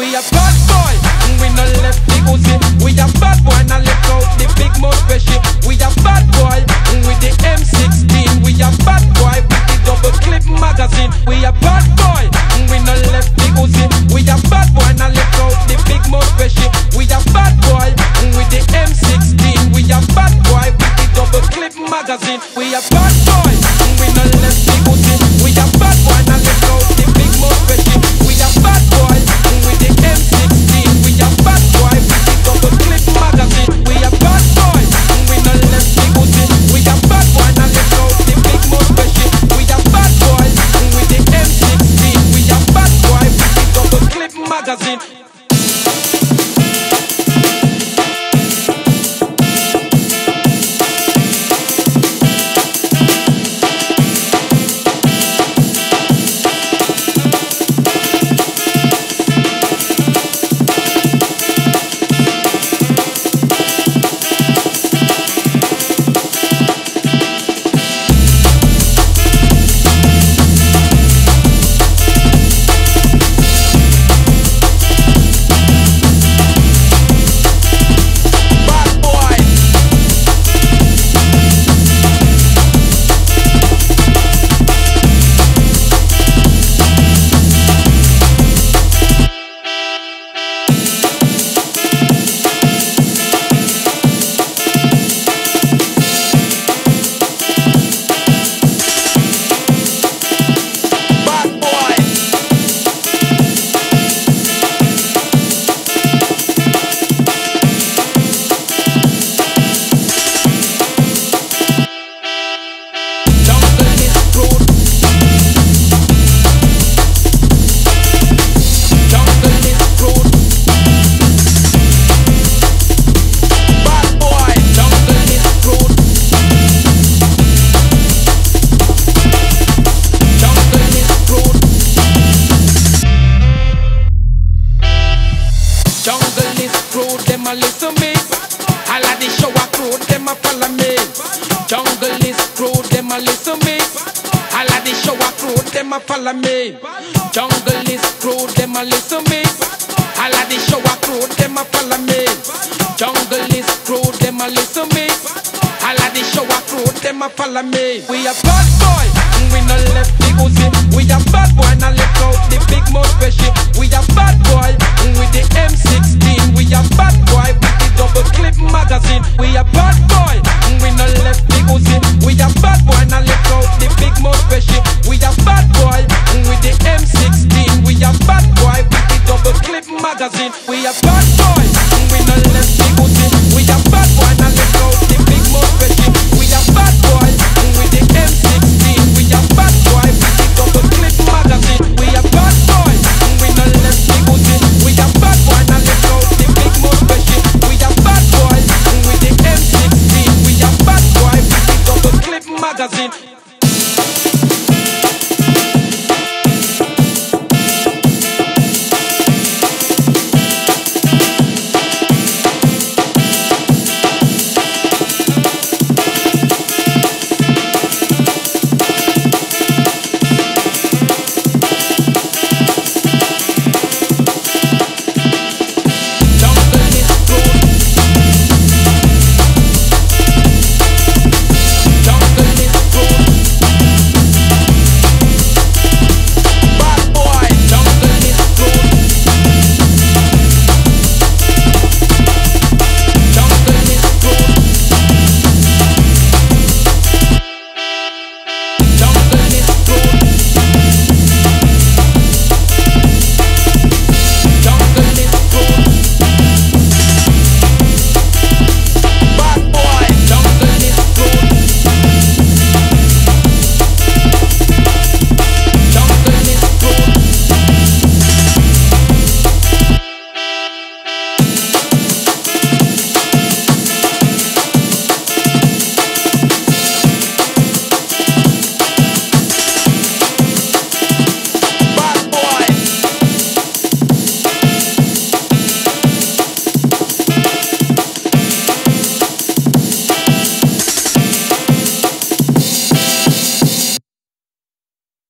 We a bad boy, and we no left the Uzi. We a bad boy, now left out the big mouth spaceship. We a bad boy and with the M16. We a bad boy with the double clip magazine. We a bad boy, and we no left the Uzi. We a bad boy, now left out the big mouth spaceship. We a bad boy and with the M16. We a bad boy with the double clip magazine. We a bad clip magazine. Jungle is rude. Them a listen me. All of the show rude. Them a follow me. Jungle is rude. Them a listen me. All of the show rude. Them a follow me. Jungle is. Them a listen me. Of. Them a me. Jungle is rude. Them a listen me. All of the show rude. Them a follow me. We a bad boy. We no left the Uzi. We a bad boy. Now left out the big mouth spaceship. We a bad boy and with the M16. We a bad boy with the double clip magazine. We a bad boy. And we no left the Uzi. We a bad boy. Now left out the big mouth spaceship. We a bad boy and with the M16. We a bad boy with the double clip magazine. We a bad Charakter sehen